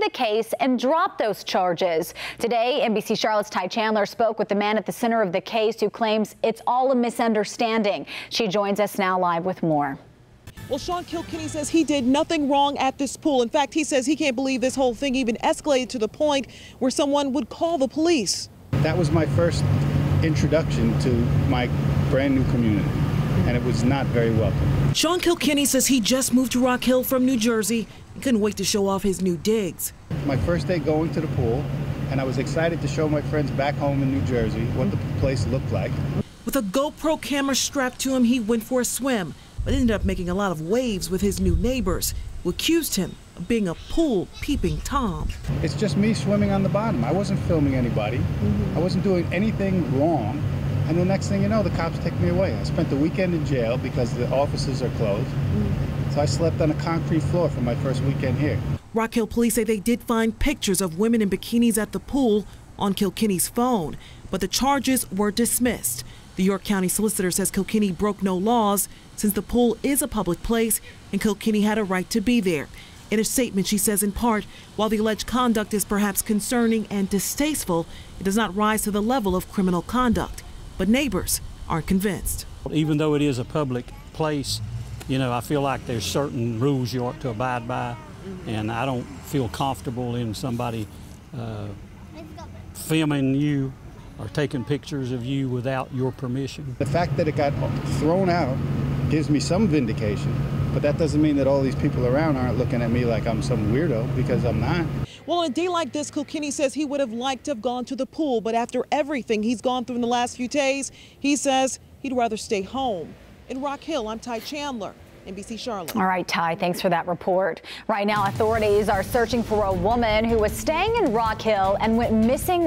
the case and drop those charges. Today, NBC Charlotte's Ty Chandler spoke with the man at the center of the case who claims it's all a misunderstanding. She joins us now live with more. Well, Sean Kilkenny says he did nothing wrong at this pool. In fact, he says he can't believe this whole thing even escalated to the point where someone would call the police. That was my first introduction to my brand new community, and it was not very welcome. Sean Kilkenny says he just moved to Rock Hill from New Jersey and couldn't wait to show off his new digs. My first day going to the pool, and I was excited to show my friends back home in New Jersey what the place looked like. With a GoPro camera strapped to him, he went for a swim, but ended up making a lot of waves with his new neighbors, who accused him of being a pool peeping Tom. It's just me swimming on the bottom. I wasn't filming anybody. Mm -hmm. I wasn't doing anything wrong. And the next thing you know, the cops take me away. I spent the weekend in jail because the offices are closed. So I slept on a concrete floor for my first weekend here. Rock Hill police say they did find pictures of women in bikinis at the pool on Kilkenny's phone, but the charges were dismissed. The York County solicitor says Kilkenny broke no laws since the pool is a public place and Kilkenny had a right to be there. In a statement, she says in part, while the alleged conduct is perhaps concerning and distasteful, it does not rise to the level of criminal conduct but neighbors aren't convinced. Even though it is a public place, you know, I feel like there's certain rules you ought to abide by, and I don't feel comfortable in somebody uh, filming you or taking pictures of you without your permission. The fact that it got thrown out gives me some vindication, but that doesn't mean that all these people around aren't looking at me like I'm some weirdo because I'm not. Well, on a day like this, Kilkenny says he would have liked to have gone to the pool, but after everything he's gone through in the last few days, he says he'd rather stay home. In Rock Hill, I'm Ty Chandler. NBC Charlotte. All right, Ty, thanks for that report. Right now, authorities are searching for a woman who was staying in Rock Hill and went missing